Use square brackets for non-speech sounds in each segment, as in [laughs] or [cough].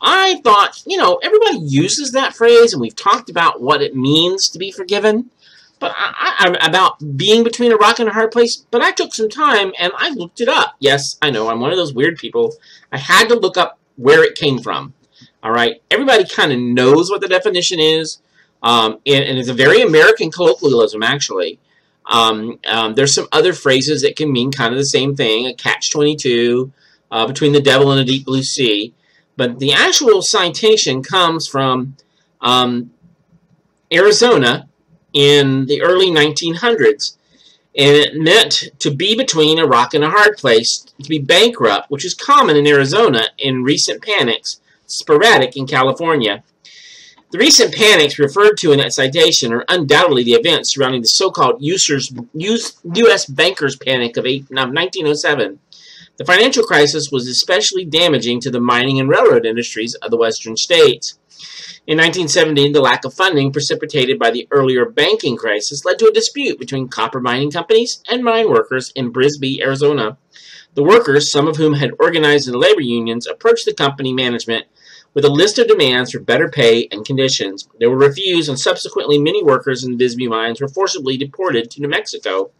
I thought, you know, everybody uses that phrase, and we've talked about what it means to be forgiven, but I, I, about being between a rock and a hard place. But I took some time and I looked it up. Yes, I know I'm one of those weird people. I had to look up where it came from. All right, everybody kind of knows what the definition is, um, and, and, it's a very American colloquialism, actually. Um, um, there's some other phrases that can mean kind of the same thing, a catch-22, uh, between the devil and a deep blue sea. But the actual citation comes from um, Arizona in the early 1900s. And it meant to be between a rock and a hard place, to be bankrupt, which is common in Arizona in recent panics, sporadic in California. The recent panics referred to in that citation are undoubtedly the events surrounding the so-called U.S. bankers' panic of 1907. The financial crisis was especially damaging to the mining and railroad industries of the western states. In 1917, the lack of funding precipitated by the earlier banking crisis led to a dispute between copper mining companies and mine workers in Bisbee, Arizona. The workers, some of whom had organized in labor unions, approached the company management with a list of demands for better pay and conditions. They were refused, and subsequently many workers in the Bisbee mines were forcibly deported to New Mexico.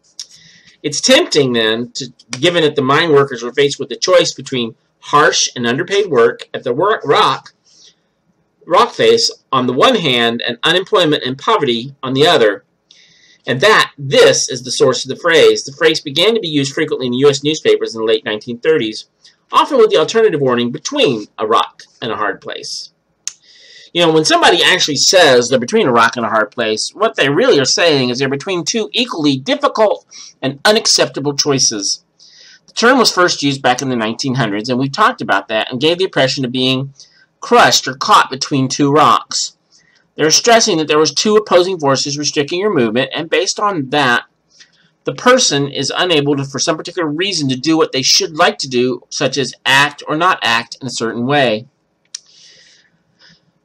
It's tempting, then, to, given that the mine workers were faced with the choice between harsh and underpaid work at the rock, rock face on the one hand and unemployment and poverty on the other, and that, this, is the source of the phrase. The phrase began to be used frequently in U.S. newspapers in the late 1930s often with the alternative warning between a rock and a hard place. You know, when somebody actually says they're between a rock and a hard place, what they really are saying is they're between two equally difficult and unacceptable choices. The term was first used back in the 1900s, and we talked about that and gave the impression of being crushed or caught between two rocks. They're stressing that there was two opposing forces restricting your movement, and based on that, the person is unable to, for some particular reason, to do what they should like to do, such as act or not act in a certain way.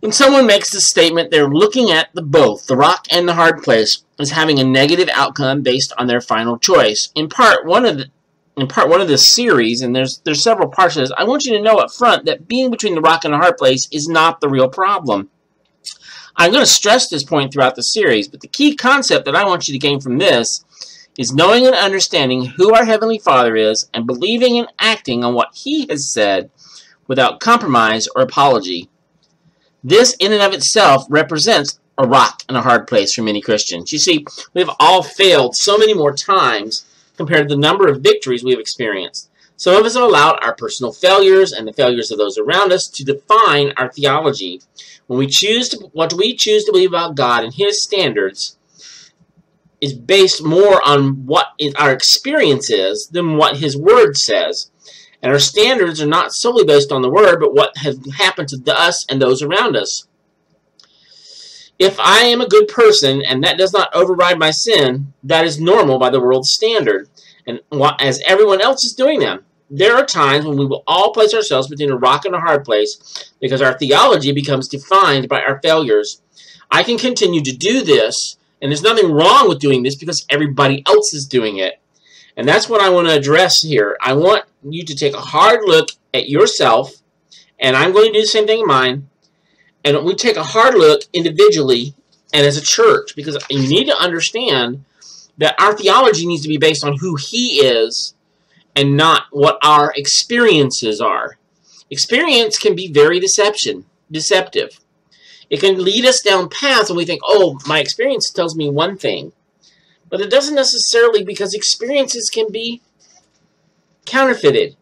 When someone makes this statement, they're looking at the both, the rock and the hard place, as having a negative outcome based on their final choice. In part one of the in part one of this series, and there's there's several parts of this, I want you to know up front that being between the rock and the hard place is not the real problem. I'm going to stress this point throughout the series, but the key concept that I want you to gain from this is knowing and understanding who our Heavenly Father is and believing and acting on what He has said without compromise or apology. This, in and of itself, represents a rock and a hard place for many Christians. You see, we have all failed so many more times compared to the number of victories we have experienced. Some of us have allowed our personal failures and the failures of those around us to define our theology. When we choose to, what we choose to believe about God and His standards, is based more on what our experience is than what his word says. And our standards are not solely based on the word, but what has happened to us and those around us. If I am a good person and that does not override my sin, that is normal by the world's standard. And as everyone else is doing them, there are times when we will all place ourselves between a rock and a hard place because our theology becomes defined by our failures. I can continue to do this and there's nothing wrong with doing this because everybody else is doing it. And that's what I want to address here. I want you to take a hard look at yourself, and I'm going to do the same thing in mine. And we take a hard look individually and as a church because you need to understand that our theology needs to be based on who He is and not what our experiences are. Experience can be very deception, deceptive. It can lead us down paths and we think, oh, my experience tells me one thing. But it doesn't necessarily because experiences can be counterfeited.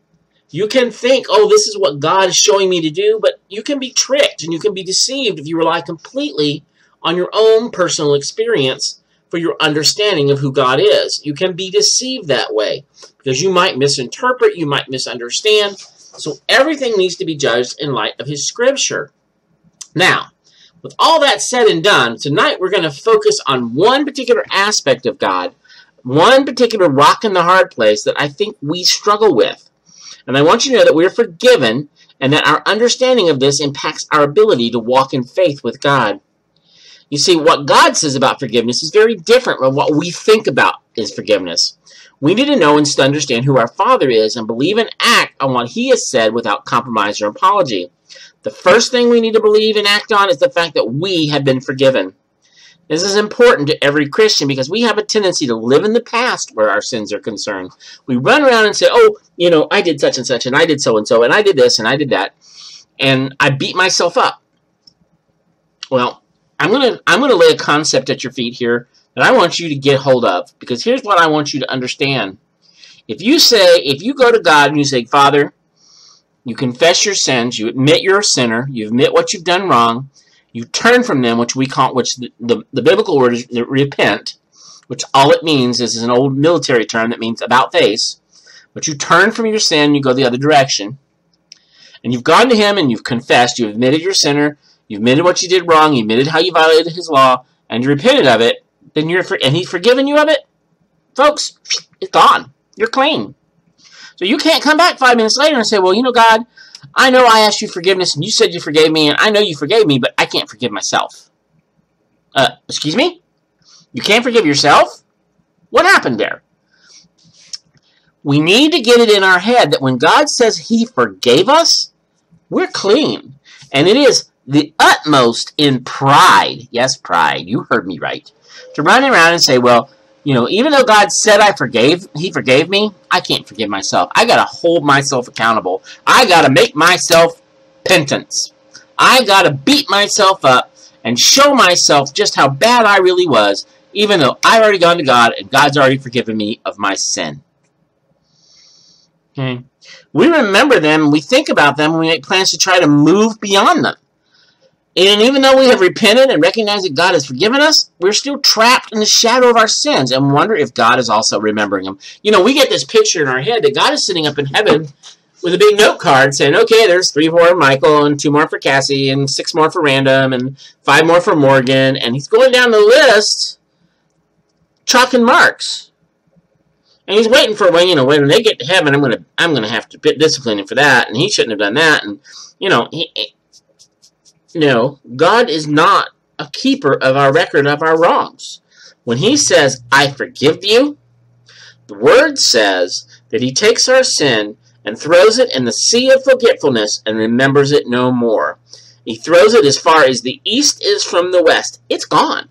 You can think, oh, this is what God is showing me to do, but you can be tricked and you can be deceived if you rely completely on your own personal experience for your understanding of who God is. You can be deceived that way because you might misinterpret, you might misunderstand. So everything needs to be judged in light of His Scripture. Now, with all that said and done, tonight we're going to focus on one particular aspect of God, one particular rock in the hard place that I think we struggle with. And I want you to know that we're forgiven and that our understanding of this impacts our ability to walk in faith with God. You see, what God says about forgiveness is very different from what we think about is forgiveness. We need to know and understand who our Father is and believe and act on what He has said without compromise or apology. The first thing we need to believe and act on is the fact that we have been forgiven. This is important to every Christian because we have a tendency to live in the past where our sins are concerned. We run around and say, oh, you know, I did such and such, and I did so and so, and I did this, and I did that, and I beat myself up. Well, I'm gonna I'm gonna lay a concept at your feet here that I want you to get hold of because here's what I want you to understand. If you say, if you go to God and you say, Father, you confess your sins, you admit you're a sinner, you admit what you've done wrong, you turn from them, which we call, which the, the, the biblical word is repent, which all it means is, is an old military term that means about face. But you turn from your sin, you go the other direction, and you've gone to Him and you've confessed, you've admitted your sinner, you've admitted what you did wrong, you admitted how you violated His law, and you repented of it, then you're and He's forgiven you of it, folks. It's gone. You're clean. So you can't come back five minutes later and say, "Well, you know, God, I know I asked you forgiveness, and you said you forgave me, and I know you forgave me, but I can't forgive myself." Uh, excuse me? You can't forgive yourself? What happened there? We need to get it in our head that when God says He forgave us, we're clean. And it is the utmost in pride, yes, pride, you heard me right, to run around and say, well, you know, even though God said I forgave, He forgave me, I can't forgive myself. I got to hold myself accountable. I got to make myself penance. I got to beat myself up and show myself just how bad I really was, even though I've already gone to God and God's already forgiven me of my sin. Okay. We remember them, we think about them, we make plans to try to move beyond them. And even though we have repented and recognized that God has forgiven us, we're still trapped in the shadow of our sins and wonder if God is also remembering them. You know, we get this picture in our head that God is sitting up in heaven with a big note card saying, okay, there's three for Michael and two more for Cassie and six more for Random and five more for Morgan. And he's going down the list, chalking marks. And he's waiting for when you know when they get to heaven, I'm gonna I'm gonna have to discipline him for that, and he shouldn't have done that. And you know, he, no, God is not a keeper of our record of our wrongs. When he says, I forgive you, the word says that he takes our sin and throws it in the sea of forgetfulness and remembers it no more. He throws it as far as the east is from the west. It's gone.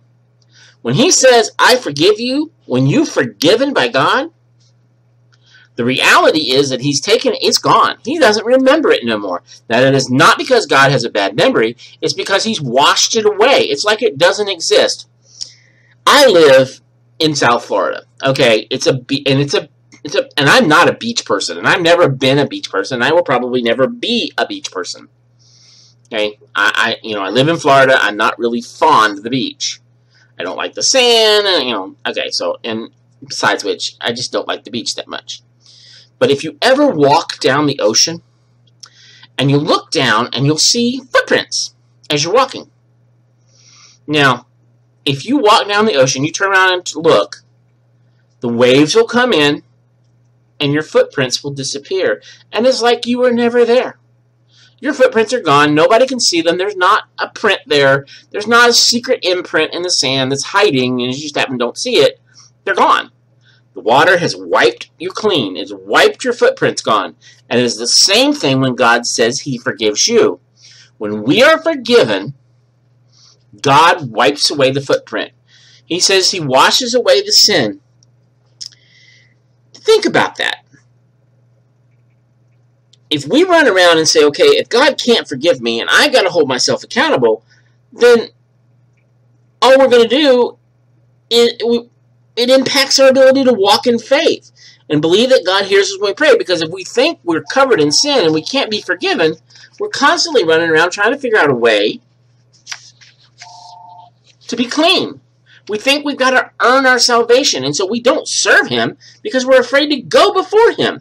When he says, I forgive you, when you've forgiven by God, the reality is that he's taken it's gone. He doesn't remember it no more. That it is not because God has a bad memory, it's because he's washed it away. It's like it doesn't exist. I live in South Florida. Okay, it's a and it's a it's a and I'm not a beach person, and I've never been a beach person. I will probably never be a beach person. Okay, I, I you know I live in Florida. I'm not really fond of the beach. I don't like the sand. And, you know, okay, so and besides which, I just don't like the beach that much. But if you ever walk down the ocean and you look down and you'll see footprints as you're walking. Now, if you walk down the ocean, you turn around and look, the waves will come in and your footprints will disappear. And it's like you were never there. Your footprints are gone. Nobody can see them. There's not a print there. There's not a secret imprint in the sand that's hiding and you just happen don't see it. They're gone. The water has wiped you clean. It's wiped your footprints gone. And it is the same thing when God says he forgives you. When we are forgiven, God wipes away the footprint. He says he washes away the sin. Think about that. If we run around and say, okay, if God can't forgive me and I've got to hold myself accountable, then all we're going to do is it impacts our ability to walk in faith and believe that God hears us when we pray. Because if we think we're covered in sin and we can't be forgiven, we're constantly running around trying to figure out a way to be clean. We think we've got to earn our salvation, and so we don't serve Him because we're afraid to go before Him.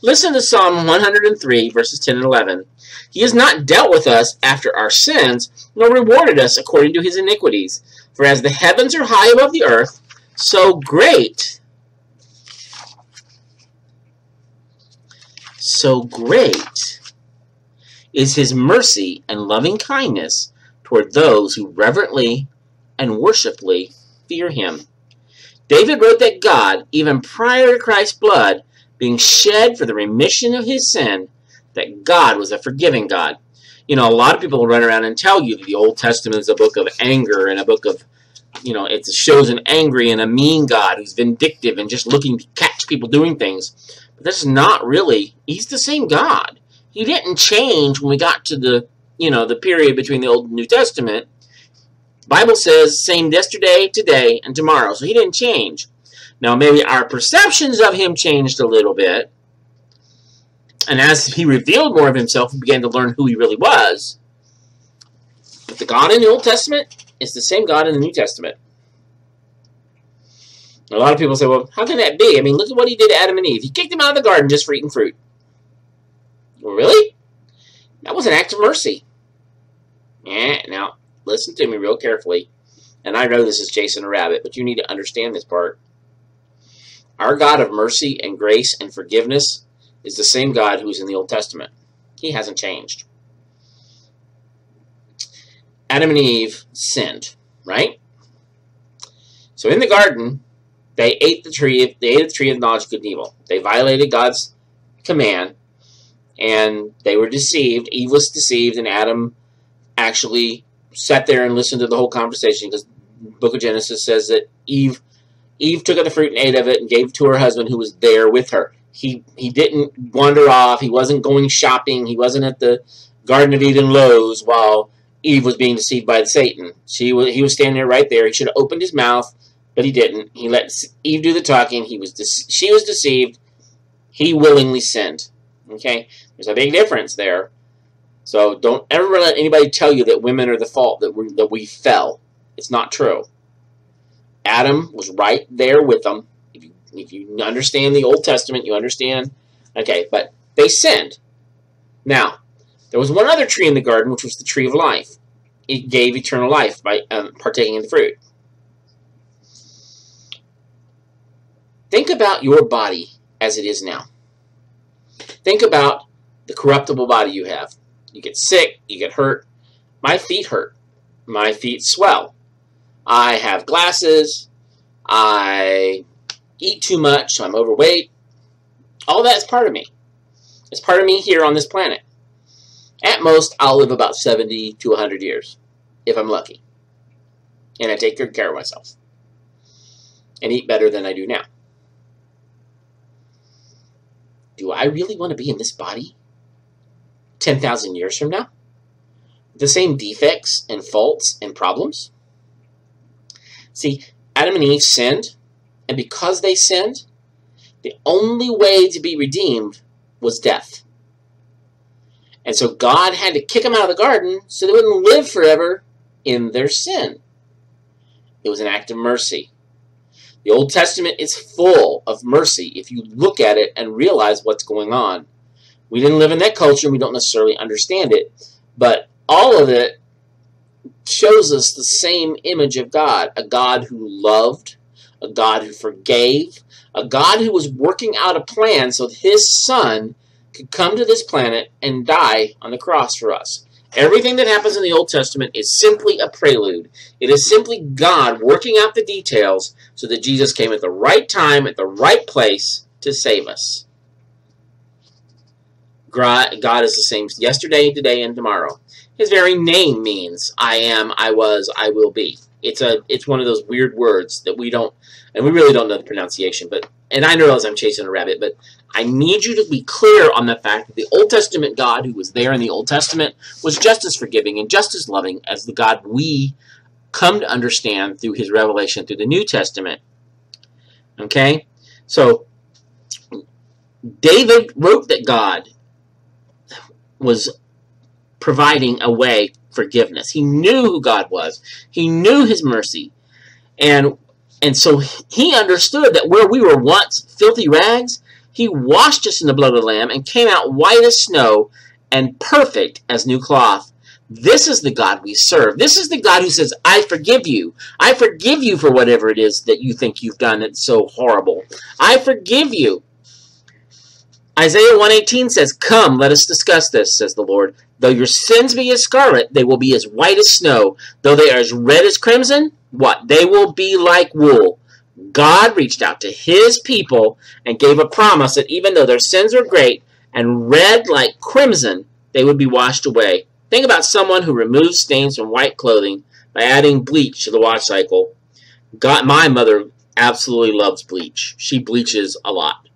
Listen to Psalm 103, verses 10 and 11. He has not dealt with us after our sins, nor rewarded us according to his iniquities. For as the heavens are high above the earth, so great, so great is his mercy and loving kindness toward those who reverently and worshipfully fear him. David wrote that God, even prior to Christ's blood being shed for the remission of his sin, that God was a forgiving God. you know, a lot of people will run around and tell you that the Old Testament is a book of anger and a book of, you know, it shows an angry and a mean God who's vindictive and just looking to catch people doing things. But that's not really, he's the same God. He didn't change when we got to the, you know, the period between the Old and New Testament. Bible says same yesterday, today, and tomorrow. So he didn't change. Now maybe our perceptions of him changed a little bit, and as he revealed more of himself, we began to learn who he really was. But the God in the Old Testament is the same God in the New Testament. A lot of people say, well, how can that be? I mean, look at what he did to Adam and Eve. He kicked them out of the garden just for eating fruit. Well, really? That was an act of mercy. Yeah, now, listen to me real carefully. And I know this is Jason a rabbit, but you need to understand this part. Our God of mercy and grace and forgiveness is the same God who is in the Old Testament. He hasn't changed. Adam and Eve sinned, right? So in the garden, they ate the tree. They ate the tree of knowledge of good and evil. They violated God's command, and they were deceived. Eve was deceived, and Adam actually sat there and listened to the whole conversation because the Book of Genesis says that Eve Eve took of the fruit and ate of it and gave it to her husband who was there with her he he didn't wander off. He wasn't going shopping. He wasn't at the Garden of Eden Lowe's while Eve was being deceived by Satan. She was, he was standing there right there. He should have opened his mouth, but he didn't. He let Eve do the talking. He was she was deceived. He willingly sinned. Okay, there's a big difference there. So don't ever let anybody tell you that women are the fault that we that we fell. It's not true. Adam was right there with them if you understand the Old Testament, you understand. Okay, but they sinned. Now, there was one other tree in the garden, which was the tree of life. It gave eternal life by um, partaking in the fruit. Think about your body as it is now. Think about the corruptible body you have. You get sick, you get hurt. My feet hurt. My feet swell. I have glasses. I eat too much, I'm overweight. All that is part of me. It's part of me here on this planet. At most, I'll live about 70 to 100 years, if I'm lucky. And I take good care of myself. And eat better than I do now. Do I really want to be in this body 10,000 years from now? The same defects and faults and problems? See, Adam and Eve sinned and because they sinned, the only way to be redeemed was death. And so God had to kick them out of the garden so they wouldn't live forever in their sin. It was an act of mercy. The Old Testament is full of mercy if you look at it and realize what's going on. We didn't live in that culture, we don't necessarily understand it, but all of it shows us the same image of God, a God who loved, a God who forgave, a God who was working out a plan so that his son could come to this planet and die on the cross for us. Everything that happens in the Old Testament is simply a prelude. It is simply God working out the details so that Jesus came at the right time, at the right place to save us. God is the same yesterday, today, and tomorrow. His very name means I am, I was, I will be. It's a it's one of those weird words that we don't and we really don't know the pronunciation, but and I know as I'm chasing a rabbit, but I need you to be clear on the fact that the Old Testament God who was there in the Old Testament was just as forgiving and just as loving as the God we come to understand through his revelation through the New Testament. Okay? So David wrote that God was providing a way forgiveness. He knew who God was. He knew his mercy. And and so he understood that where we were once filthy rags, he washed us in the blood of the Lamb and came out white as snow and perfect as new cloth. This is the God we serve. This is the God who says, I forgive you. I forgive you for whatever it is that you think you've done that's so horrible. I forgive you. Isaiah 118 says, Come, let us discuss this, says the Lord. Though your sins be as scarlet, they will be as white as snow. Though they are as red as crimson, what? They will be like wool. God reached out to his people and gave a promise that even though their sins were great and red like crimson, they would be washed away Think about someone who removes stains from white clothing by adding bleach to the wash cycle. God, my mother absolutely loves bleach. She bleaches a lot.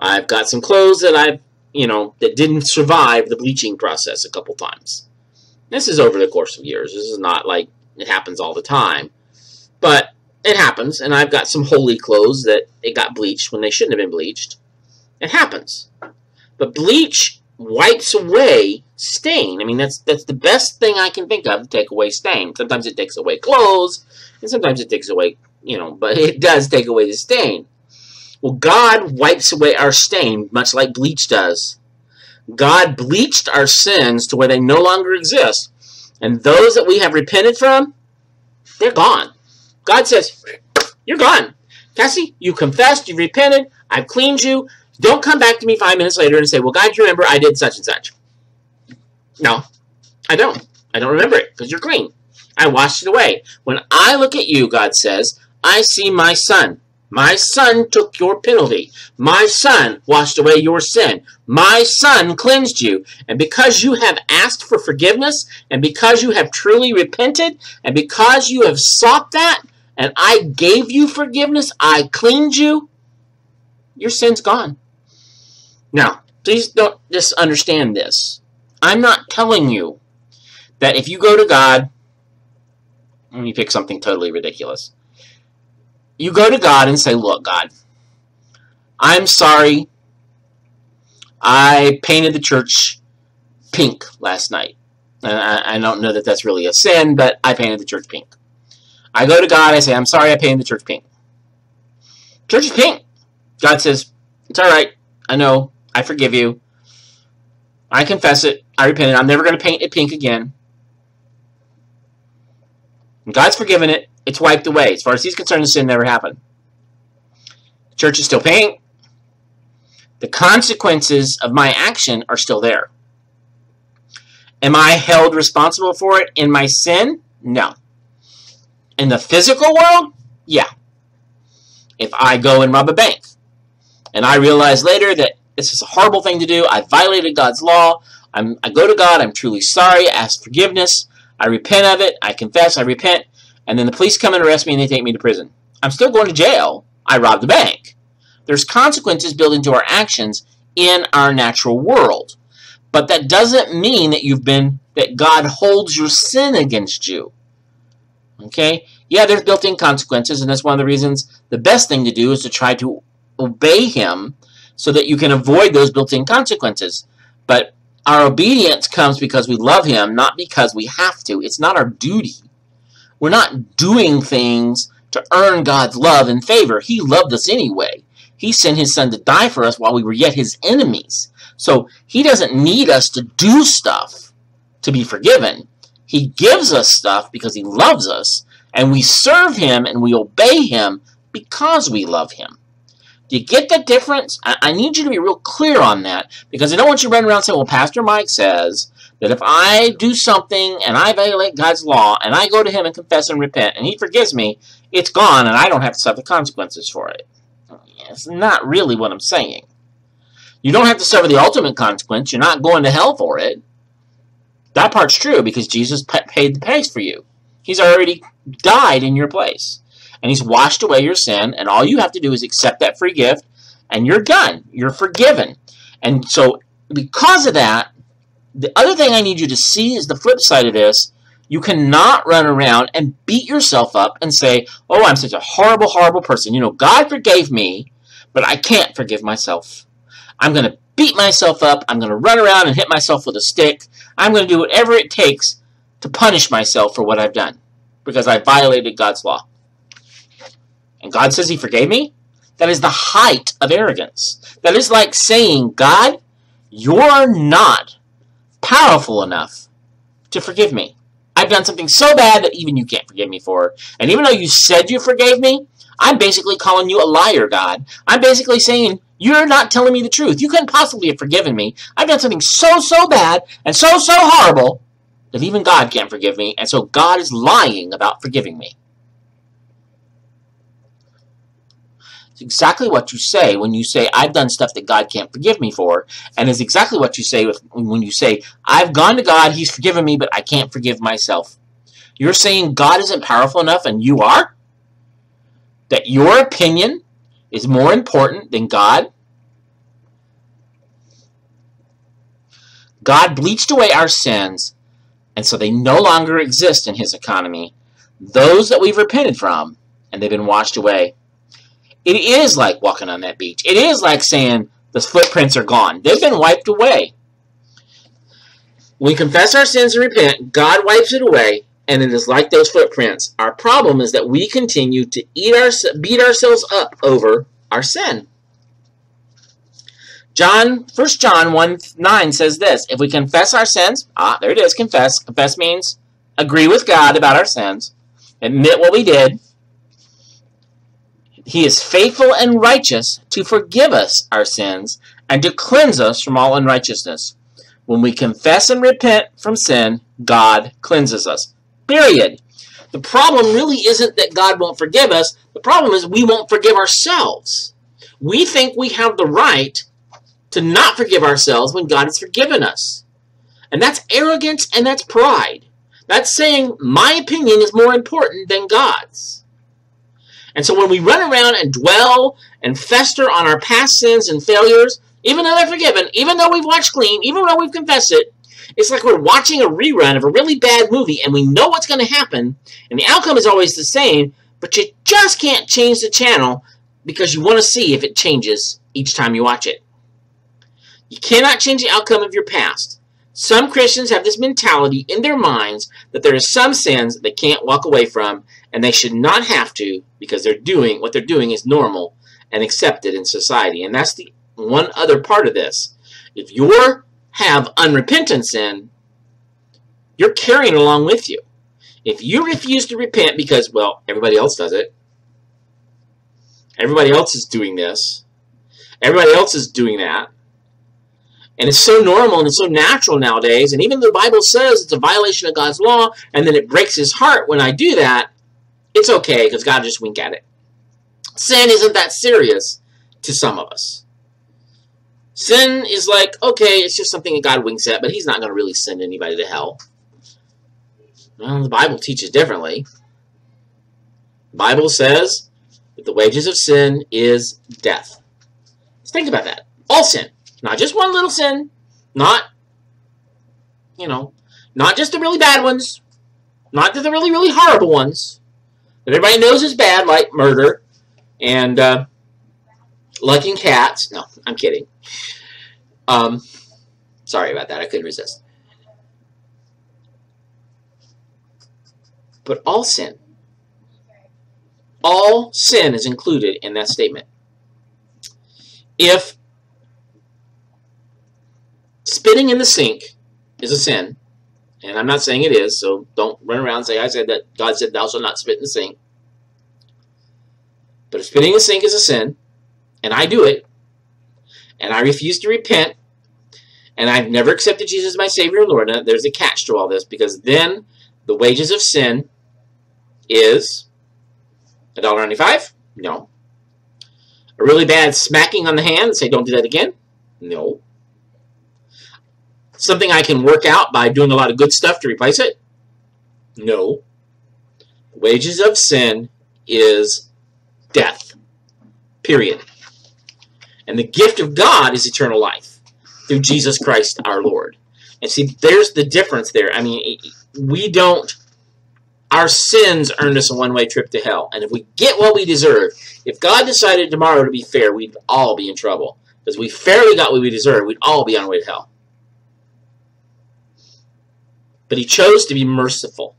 I've got some clothes that I've, you know, that didn't survive the bleaching process a couple times. This is over the course of years. This is not like it happens all the time. But it happens, and I've got some holy clothes that it got bleached when they shouldn't have been bleached. It happens. But bleach wipes away stain. I mean, that's that's the best thing I can think of to take away stain. Sometimes it takes away clothes, and sometimes it takes away, you know, but it does take away the stain. Well, God wipes away our stain, much like bleach does. God bleached our sins to where they no longer exist. And those that we have repented from, they're gone. God says, You're gone. Cassie, you confessed, you repented, I've cleaned you. Don't come back to me five minutes later and say, Well, God, you remember I did such and such. No, I don't. I don't remember it because you're clean. I washed it away. When I look at you, God says, I see my son. My son took your penalty. My son washed away your sin. My son cleansed you. And because you have asked for forgiveness, and because you have truly repented, and because you have sought that, and I gave you forgiveness, I cleaned you, your sin's gone. Now, please don't just understand this. I'm not telling you that if you go to God, let me pick something totally ridiculous you go to God and say, Look, God, I'm sorry. I painted the church pink last night. And I, I don't know that that's really a sin, but I painted the church pink. I go to God, I say, I'm sorry I painted the church pink. Church is pink. God says, It's all right. I know. I forgive you. I confess it. I repent. I'm never going to paint it pink again. God's forgiven it. It's wiped away. As far as he's concerned, the sin never happened. The church is still paying. The consequences of my action are still there. Am I held responsible for it in my sin? No. In the physical world? Yeah. If I go and rob a bank and I realize later that this is a horrible thing to do, I violated God's law, I'm, I go to God, I'm truly sorry, I ask forgiveness, I repent of it, I confess, I repent, and then the police come and arrest me and they take me to prison. I'm still going to jail. I robbed a bank. There's consequences built into our actions in our natural world. But that doesn't mean that you've been that God holds your sin against you. Okay? Yeah, there's built-in consequences, and that's one of the reasons the best thing to do is to try to obey him so that you can avoid those built-in consequences. But our obedience comes because we love him, not because we have to. It's not our duty. We're not doing things to earn God's love and favor. He loved us anyway. He sent his son to die for us while we were yet his enemies. So he doesn't need us to do stuff to be forgiven. He gives us stuff because he loves us, and we serve him and we obey him because we love him. Do you get the difference? I, I need you to be real clear on that because I don't want you to run around saying, well, Pastor Mike says that if I do something and I violate God's law and I go to Him and confess and repent and He forgives me, it's gone and I don't have to suffer consequences for it. It's not really what I'm saying. You don't have to suffer the ultimate consequence. You're not going to hell for it. That part's true because Jesus paid the price for you. He's already died in your place. And He's washed away your sin, and all you have to do is accept that free gift, and you're done. You're forgiven. And so, because of that, the other thing I need you to see is the flip side of this. You cannot run around and beat yourself up and say, oh, I'm such a horrible, horrible person. You know, God forgave me, but I can't forgive myself. I'm going to beat myself up. I'm going to run around and hit myself with a stick. I'm going to do whatever it takes to punish myself for what I've done because I violated God's law. And God says he forgave me? That is the height of arrogance. That is like saying, God, you're not powerful enough to forgive me. I've done something so bad that even you can't forgive me for. And even though you said you forgave me, I'm basically calling you a liar, God. I'm basically saying, you're not telling me the truth. You couldn't possibly have forgiven me. I've done something so, so bad and so, so horrible that even God can't forgive me. And so God is lying about forgiving me. Exactly what you say when you say, I've done stuff that God can't forgive me for. And it's exactly what you say with, when you say, I've gone to God, He's forgiven me, but I can't forgive myself. You're saying God isn't powerful enough and you are? That your opinion is more important than God? God bleached away our sins, and so they no longer exist in His economy. Those that we've repented from, and they've been washed away. It is like walking on that beach. It is like saying the footprints are gone. They've been wiped away. We confess our sins and repent, God wipes it away, and it is like those footprints. Our problem is that we continue to eat our, beat ourselves up over our sin. John, 1 John 1 9 says this If we confess our sins, ah, there it is, confess. Confess means agree with God about our sins, admit what we did. He is faithful and righteous to forgive us our sins and to cleanse us from all unrighteousness. When we confess and repent from sin, God cleanses us. Period. The problem really isn't that God won't forgive us. The problem is we won't forgive ourselves. We think we have the right to not forgive ourselves when God has forgiven us. And that's arrogance and that's pride. That's saying my opinion is more important than God's. And so when we run around and dwell and fester on our past sins and failures, even though they're forgiven, even though we've watched clean, even though we've confessed it, it's like we're watching a rerun of a really bad movie and we know what's going to happen and the outcome is always the same, but you just can't change the channel because you want to see if it changes each time you watch it. You cannot change the outcome of your past. Some Christians have this mentality in their minds that there are some sins they can't walk away from and they should not have to because they're doing what they're doing is normal and accepted in society. And that's the one other part of this. If you have unrepentant sin, you're carrying along with you. If you refuse to repent because, well, everybody else does it, everybody else is doing this, everybody else is doing that, and it's so normal and it's so natural nowadays, and even the Bible says it's a violation of God's law, and then it breaks his heart when I do that, it's okay because God just wink at it. Sin isn't that serious to some of us. Sin is like, okay, it's just something that God winks at, but he's not going to really send anybody to hell. Well, the Bible teaches differently. The Bible says that the wages of sin is death. Let's think about that. All sin. Not just one little sin. Not, you know, not just the really bad ones. Not the really, really horrible ones. That everybody knows is bad, like murder and uh, liking cats. No, I'm kidding. Um, sorry about that. I couldn't resist. But all sin, all sin is included in that statement. If spitting in the sink is a sin, and I'm not saying it is, so don't run around and say I said that God said thou shalt not spit in the sink. But if spitting in the sink is a sin, and I do it, and I refuse to repent, and I've never accepted Jesus as my Savior and Lord, now there's a catch to all this, because then the wages of sin is $1.95? No. A really bad smacking on the hand and say, don't do that again? No. Something I can work out by doing a lot of good stuff to replace it? No. The wages of sin is death. Period. And the gift of God is eternal life through Jesus Christ our Lord. And see, there's the difference there. I mean, we don't, our sins earned us a one-way trip to hell. And if we get what we deserve, if God decided tomorrow to be fair, we'd all be in trouble. Because we fairly got what we deserve, we'd all be on our way to hell. But he chose to be merciful.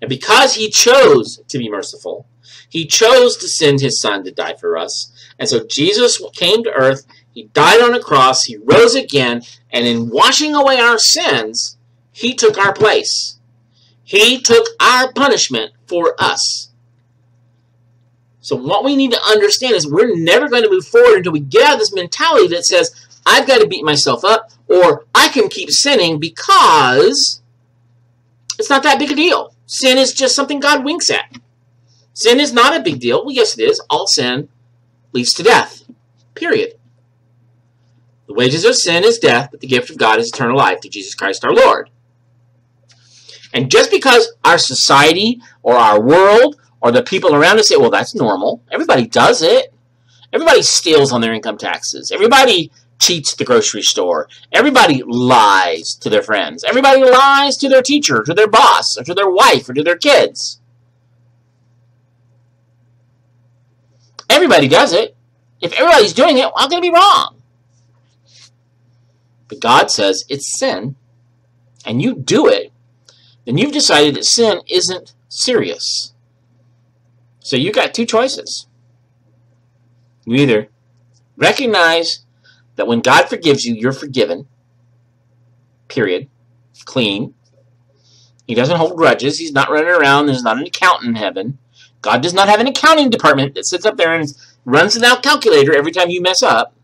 And because he chose to be merciful, he chose to send his son to die for us. And so Jesus came to earth, he died on a cross, he rose again, and in washing away our sins, he took our place. He took our punishment for us. So what we need to understand is we're never going to move forward until we get out of this mentality that says, I've got to beat myself up, or I can keep sinning because it's not that big a deal. Sin is just something God winks at. Sin is not a big deal. Well, yes, it is. All sin leads to death. Period. The wages of sin is death, but the gift of God is eternal life through Jesus Christ our Lord. And just because our society or our world or the people around us say, well, that's normal, everybody does it. Everybody steals on their income taxes. Everybody cheats at the grocery store. Everybody lies to their friends. Everybody lies to their teacher, to their boss, or to their wife, or to their kids. Everybody does it. If everybody's doing it, how can it be wrong? But God says it's sin, and you do it, then you've decided that sin isn't serious. So you got two choices. You either recognize that when God forgives you, you're forgiven. Period. Clean. He doesn't hold grudges. He's not running around. There's not an accountant in heaven. God does not have an accounting department that sits up there and runs an out calculator every time you mess up.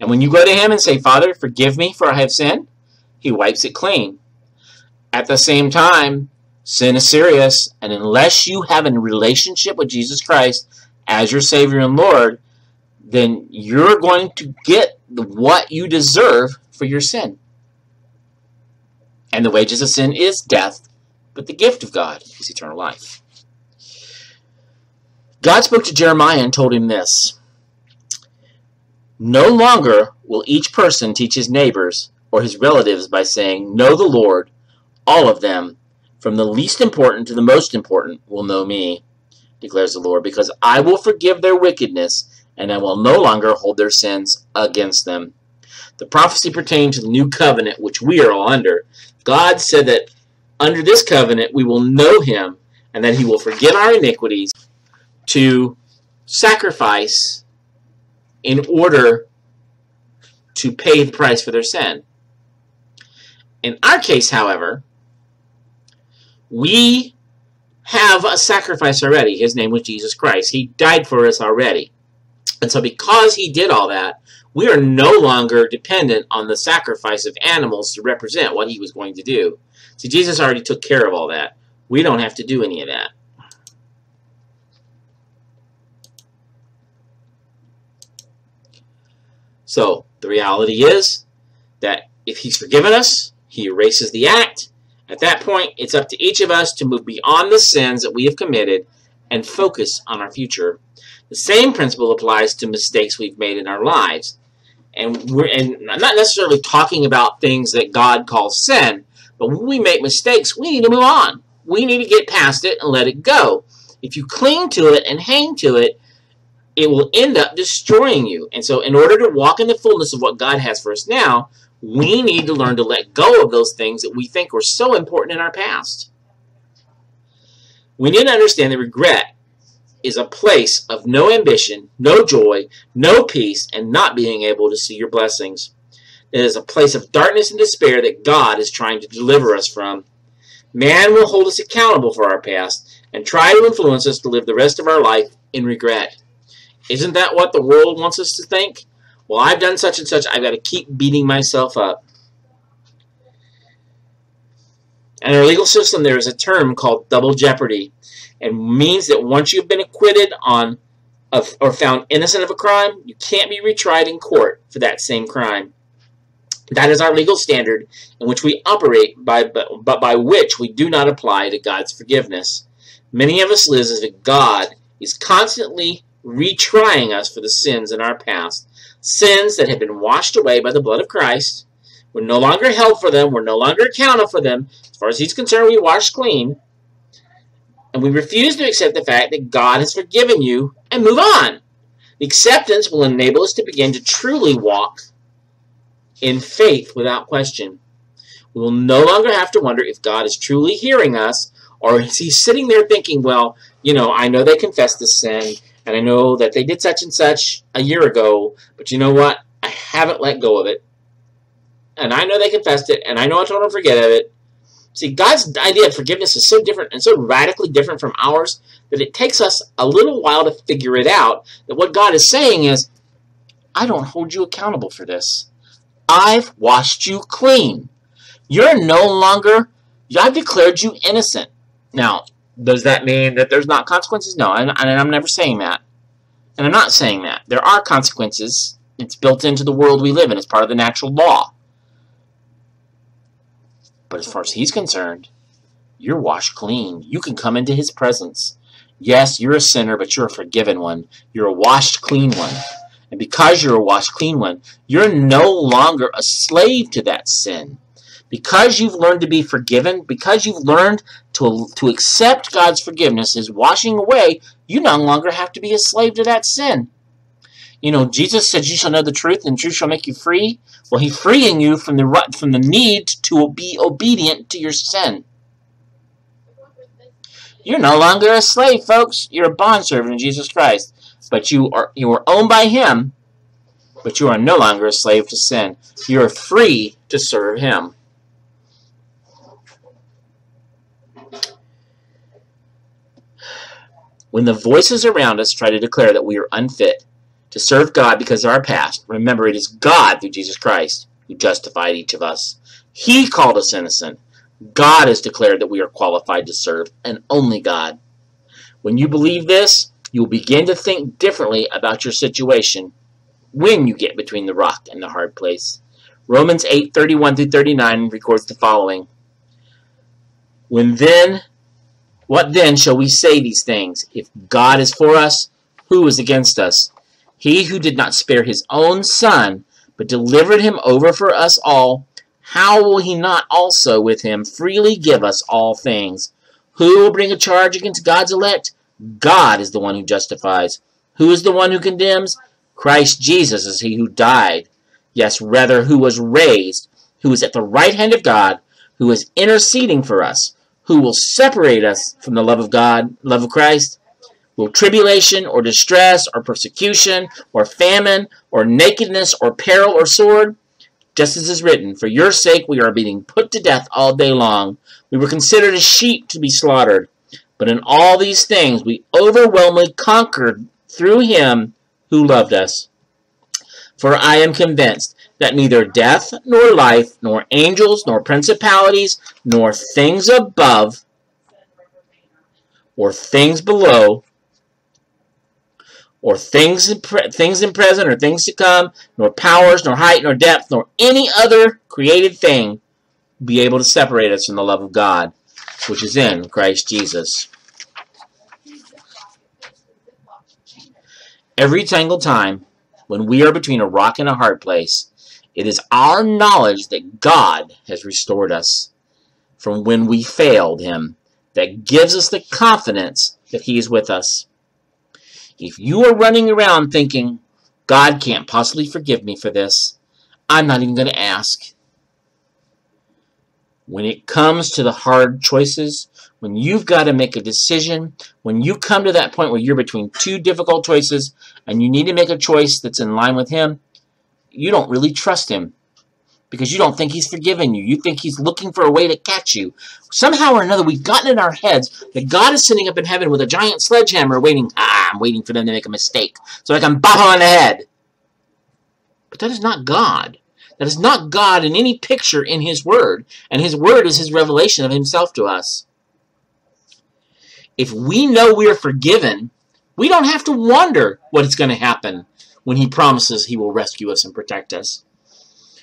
And when you go to him and say, Father, forgive me for I have sinned, he wipes it clean. At the same time, sin is serious, and unless you have a relationship with Jesus Christ as your Savior and Lord, then you're going to get what you deserve for your sin. And the wages of sin is death, but the gift of God is eternal life. God spoke to Jeremiah and told him this No longer will each person teach his neighbors or his relatives by saying, Know the Lord, all of them, from the least important to the most important, will know me, declares the Lord, because I will forgive their wickedness and I will no longer hold their sins against them. The prophecy pertained to the new covenant which we are all under. God said that under this covenant we will know him and that he will forgive our iniquities to sacrifice in order to pay the price for their sin. In our case, however, we have a sacrifice already. His name was Jesus Christ. He died for us already. And so because he did all that, we are no longer dependent on the sacrifice of animals to represent what he was going to do. See, Jesus already took care of all that. We don't have to do any of that. So, the reality is that if he's forgiven us, he erases the act. At that point, it's up to each of us to move beyond the sins that we have committed and focus on our future. The same principle applies to mistakes we've made in our lives. And we're and I'm not necessarily talking about things that God calls sin, but when we make mistakes, we need to move on. We need to get past it and let it go. If you cling to it and hang to it, it will end up destroying you. And so in order to walk in the fullness of what God has for us now, we need to learn to let go of those things that we think were so important in our past. We need to understand that regret is a place of no ambition, no joy, no peace, and not being able to see your blessings. It is a place of darkness and despair that God is trying to deliver us from. Man will hold us accountable for our past and try to influence us to live the rest of our life in regret. Isn't that what the world wants us to think? well, I've done such and such, I've got to keep beating myself up. In our legal system, there is a term called double jeopardy, and means that once you've been acquitted on or found innocent of a crime, you can't be retried in court for that same crime. That is our legal standard in which we operate, by, but, but by which we do not apply to God's forgiveness. Many of us live as if God is constantly retrying us for the sins in our past sins that have been washed away by the blood of Christ. We're no longer held for them. We're no longer accountable for them. As far as he's concerned, we wash clean. And we refuse to accept the fact that God has forgiven you and move on. The acceptance will enable us to begin to truly walk in faith without question. We will no longer have to wonder if God is truly hearing us or is he sitting there thinking, well, you know, I know they confessed the sin and I know that they did such and such a year ago, but you know what? I haven't let go of it. And I know they confessed it, and I know I told them to forget of it. See, God's idea of forgiveness is so different and so radically different from ours that it takes us a little while to figure it out. That what God is saying is, I don't hold you accountable for this. I've washed you clean. You're no longer, I've declared you innocent. Now, Does that mean that there's not consequences? No, and, and I'm never saying that. And I'm not saying that. There are consequences. It's built into the world we live in. It's part of the natural law. But as far as he's concerned, you're washed clean. You can come into his presence. Yes, you're a sinner, but you're a forgiven one. You're a washed clean one. And because you're a washed clean one, you're no longer a slave to that sin. Because you've learned to be forgiven, because you've learned to, to accept God's forgiveness, His washing away, you no longer have to be a slave to that sin. You know, Jesus said, "You shall know the truth, and truth shall make you free." Well, He's freeing you from the from the need to be obedient to your sin. You're no longer a slave, folks. You're a bondservant of Jesus Christ. But you are you are owned by Him, but you are no longer a slave to sin. You are free to serve Him. When the voices around us try to declare that we are unfit to serve God because of our past, remember it is God through Jesus Christ who justified each of us. He called us innocent. God has declared that we are qualified to serve, and only God. When you believe this, you will begin to think differently about your situation when you get between the rock and the hard place. Romans 8, 31 through 39 records the following. When then, what then shall we say these things? If God is for us, who is against us? He who did not spare his own son, but delivered him over for us all, how will he not also with him freely give us all things? Who will bring a charge against God's elect? God is the one who justifies. Who is the one who condemns? Christ Jesus is he who died. Yes, rather, who was raised, who is at the right hand of God, who is interceding for us, who will separate us from the love of God, love of Christ? Will tribulation or distress or persecution or famine or nakedness or peril or sword? Just as is written, For your sake we are being put to death all day long. We were considered as sheep to be slaughtered. But in all these things we overwhelmingly conquered through him who loved us. For I am convinced that neither death nor life, nor angels, nor principalities, nor things above, or things below, or things in, things in present or things to come, nor powers, nor height, nor depth, nor any other created thing be able to separate us from the love of God, which is in Christ Jesus. Every tangled time when we are between a rock and a hard place, it is our knowledge that God has restored us from when we failed Him that gives us the confidence that He is with us. If you are running around thinking, God can't possibly forgive me for this, I'm not even going to ask. When it comes to the hard choices, when you've got to make a decision, when you come to that point where you're between two difficult choices and you need to make a choice that's in line with Him, you don't really trust Him because you don't think he's forgiven you. You think he's looking for a way to catch you. Somehow or another, we've gotten in our heads that God is sitting up in heaven with a giant sledgehammer waiting, ah, I'm waiting for them to make a mistake so I can bop them on the head. But that is not God. That is not God in any picture in his word. And his word is his revelation of himself to us. If we know we're forgiven, we don't have to wonder what is going to happen when he promises he will rescue us and protect us.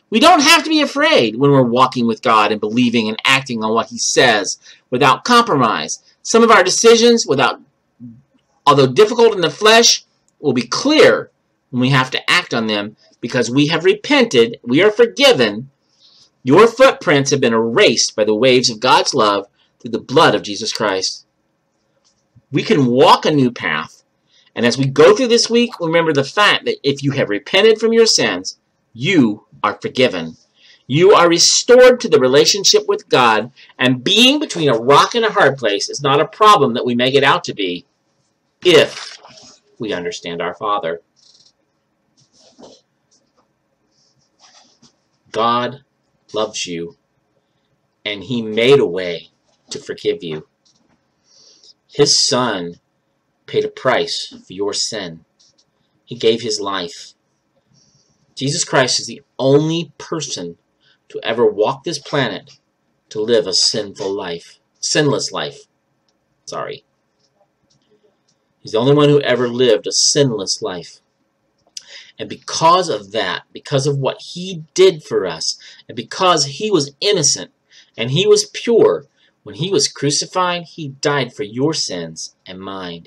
We don't have to be afraid when we're walking with God and believing and acting on what He says without compromise. Some of our decisions, without, although difficult in the flesh, will be clear when we have to act on them because we have repented, we are forgiven. Your footprints have been erased by the waves of God's love through the blood of Jesus Christ. We can walk a new path. And as we go through this week, remember the fact that if you have repented from your sins, you are forgiven. You are restored to the relationship with God, and being between a rock and a hard place is not a problem that we make it out to be if we understand our Father. God loves you, and He made a way to forgive you. His Son paid a price for your sin. He gave His life. Jesus Christ is the only person to ever walk this planet to live a sinful life, sinless life. Sorry. He's the only one who ever lived a sinless life. And because of that, because of what he did for us, and because he was innocent and he was pure, when he was crucified, he died for your sins and mine.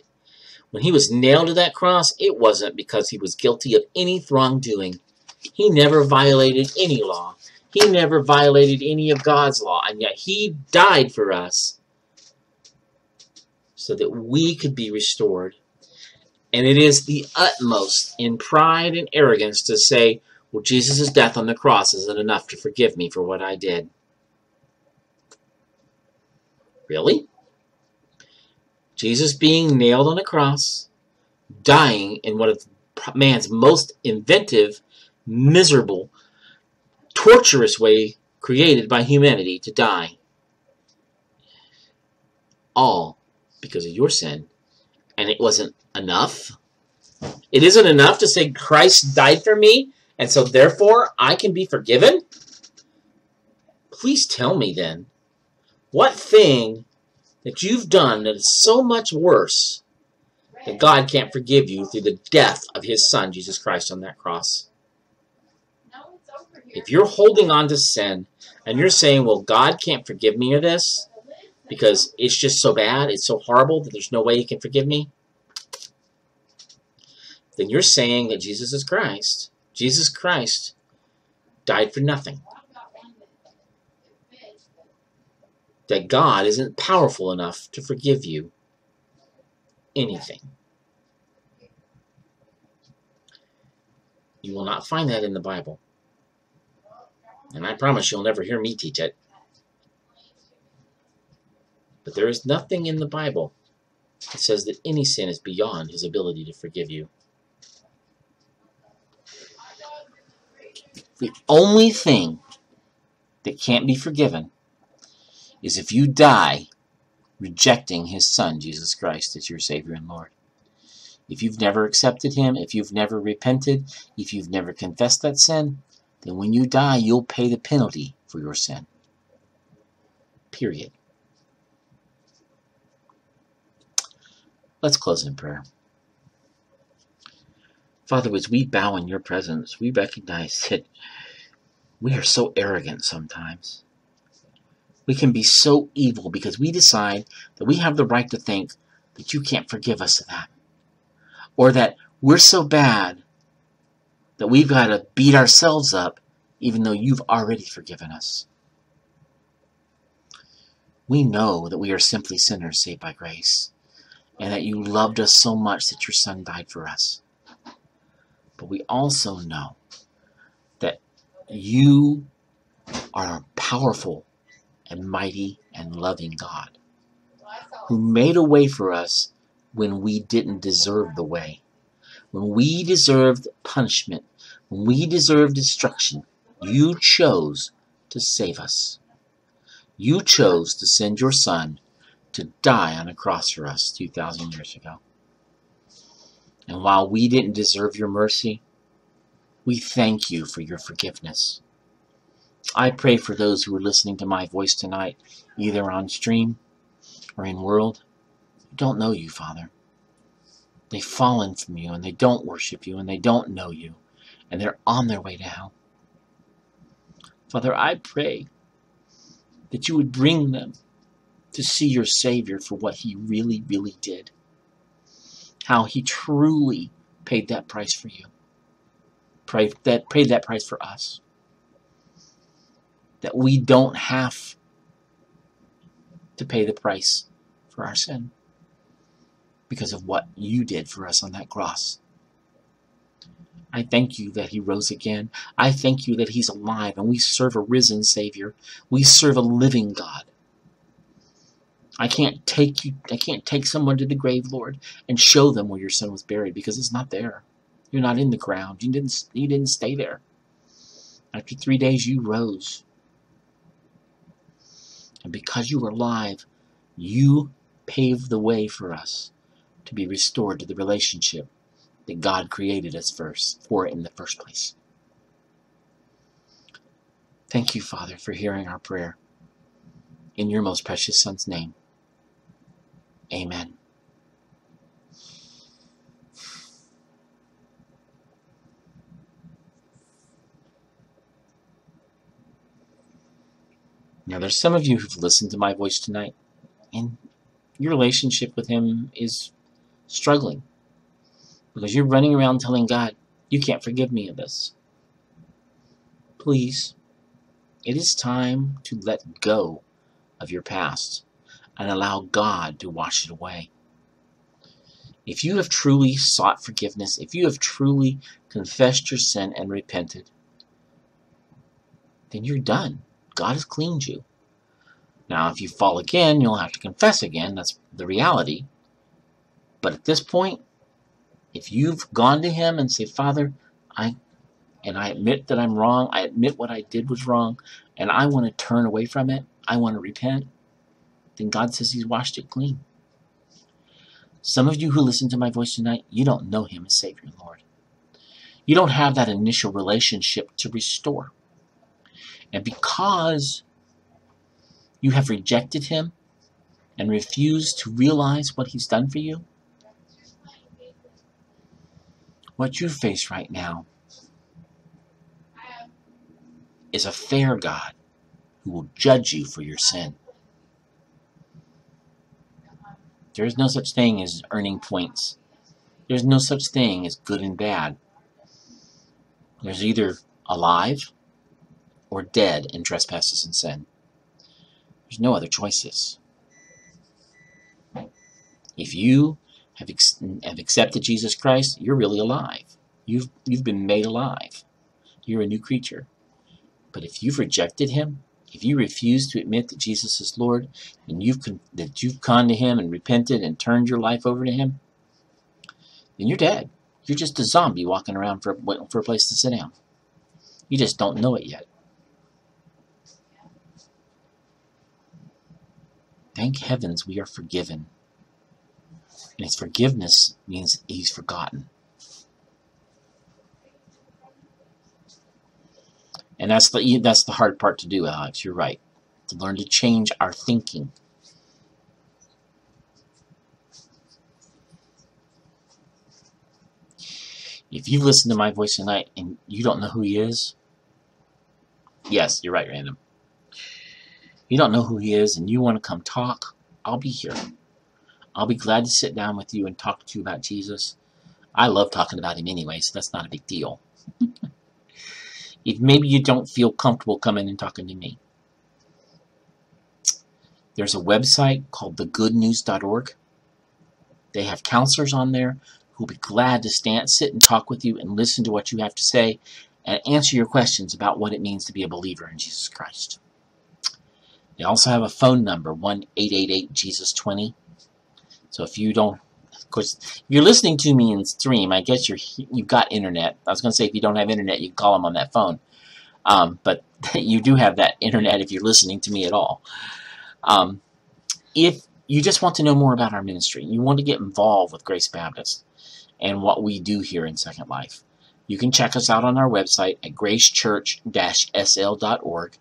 When he was nailed to that cross, it wasn't because he was guilty of any wrongdoing. He never violated any law. He never violated any of God's law, and yet he died for us so that we could be restored. And it is the utmost in pride and arrogance to say, well, Jesus' death on the cross isn't enough to forgive me for what I did. Really? Jesus being nailed on a cross, dying in one of man's most inventive, miserable, torturous way created by humanity to die. All because of your sin. And it wasn't enough. It isn't enough to say Christ died for me, and so therefore I can be forgiven? Please tell me then, what thing that you've done that is so much worse that God can't forgive you through the death of his son, Jesus Christ, on that cross? If you're holding on to sin and you're saying, well, God can't forgive me of this because it's just so bad, it's so horrible that there's no way he can forgive me, then you're saying that Jesus is Christ. Jesus Christ died for nothing. That God isn't powerful enough to forgive you anything. You will not find that in the Bible. And I promise you'll never hear me teach it. But there is nothing in the Bible that says that any sin is beyond his ability to forgive you. The only thing that can't be forgiven is if you die rejecting his son, Jesus Christ, as your Savior and Lord. If you've never accepted him, if you've never repented, if you've never confessed that sin, then when you die, you'll pay the penalty for your sin. Period. Let's close in prayer. Father, as we bow in your presence, we recognize [laughs] that we are so arrogant sometimes. We can be so evil because we decide that we have the right to think that you can't forgive us of that. Or that we're so bad that we've got to beat ourselves up even though you've already forgiven us. We know that we are simply sinners saved by grace, and that you loved us so much that your Son died for us. But we also know that you are a powerful and mighty and loving God who made a way for us when we didn't deserve the way. When we deserved punishment, we deserved destruction, you chose to save us. You chose to send your Son to die on a cross for us 2,000 years ago. And while we didn't deserve your mercy, we thank you for your forgiveness. I pray for those who are listening to my voice tonight, either on stream or in world, who don't know you, Father. They've fallen from you and they don't worship you and they don't know you and they're on their way to hell. Father, I pray that you would bring them to see your Savior for what he really, really did. How he truly paid that price for you. Pray that paid that price for us. That we don't have to pay the price for our sin because of what you did for us on that cross. I thank you that he rose again. I thank you that he's alive and we serve a risen Savior. We serve a living God. I can't take you I can't take someone to the grave, Lord, and show them where your son was buried because it's not there. You're not in the ground. You didn't you didn't stay there. After three days you rose. And because you were alive, you paved the way for us to be restored to the relationship that God created us first for in the first place. Thank you, Father, for hearing our prayer. In your most precious Son's name. Amen. Now, there's some of you who've listened to my voice tonight, and your relationship with Him is struggling because you're running around telling God, You can't forgive me of this. Please, it is time to let go of your past and allow God to wash it away. If you have truly sought forgiveness, if you have truly confessed your sin and repented, then you're done. God has cleaned you. Now, if you fall again, you'll have to confess again. That's the reality. But at this point, if you've gone to Him and say, Father, I and I admit that I'm wrong, I admit what I did was wrong, and I want to turn away from it, I want to repent, then God says He's washed it clean. Some of you who listen to my voice tonight, you don't know Him as Savior and Lord. You don't have that initial relationship to restore. And because you have rejected Him and refused to realize what He's done for you, what you face right now is a fair God who will judge you for your sin. There is no such thing as earning points. There's no such thing as good and bad. There's either alive or dead in trespasses and sin. There's no other choices. If you have, have accepted Jesus Christ, you're really alive. You've, you've been made alive. You're a new creature. But if you've rejected him, if you refuse to admit that Jesus is Lord, and you've that you've gone to Him and repented and turned your life over to Him, then you're dead. You're just a zombie walking around for for a place to sit down. You just don't know it yet. Thank heavens we are forgiven. And His forgiveness means He's forgotten. And that's the that's the hard part to do, Alex. You're right. To learn to change our thinking. If you listen to my voice tonight and you don't know who he is, yes, you're right, Random. You don't know who he is and you want to come talk, I'll be here. I'll be glad to sit down with you and talk to you about Jesus. I love talking about him anyway, so that's not a big deal. [laughs] if maybe you don't feel comfortable coming and talking to me. There's a website called thegoodnews.org. They have counselors on there who'll be glad to stand, sit and talk with you and listen to what you have to say and answer your questions about what it means to be a believer in Jesus Christ. They also have a phone number, 1-888-Jesus-20. So if you don't of course, if you're listening to me in stream, I guess you're you've got internet. I was going to say if you don't have internet, you can call them on that phone. Um, but [laughs] you do have that internet if you're listening to me at all. Um, if you just want to know more about our ministry, you want to get involved with Grace Baptist and what we do here in Second Life, you can check us out on our website at gracechurch-sl.org.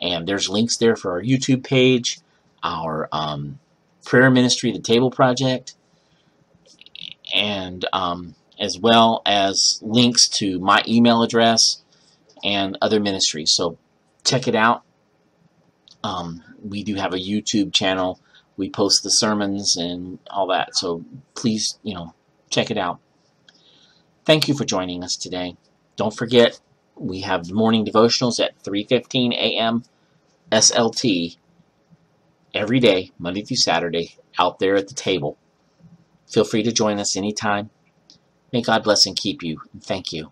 And there's links there for our YouTube page, our um, prayer ministry, the Table Project, and um, as well as links to my email address and other ministries. So check it out. Um, we do have a YouTube channel. We post the sermons and all that. So please, you know, check it out. Thank you for joining us today. Don't forget, we have morning devotionals at 3.15 a.m. SLT every day, Monday through Saturday, out there at the table. Feel free to join us anytime. May God bless and keep you, and thank you.